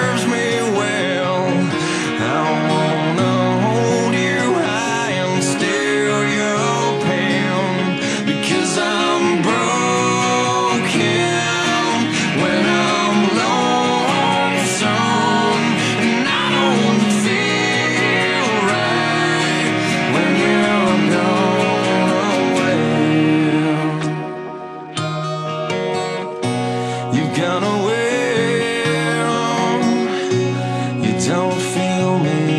serves me well. I wanna hold you high and steal your pen because I'm broken when I'm lonesome and I don't feel right when you're gone away. You've gone away. show me.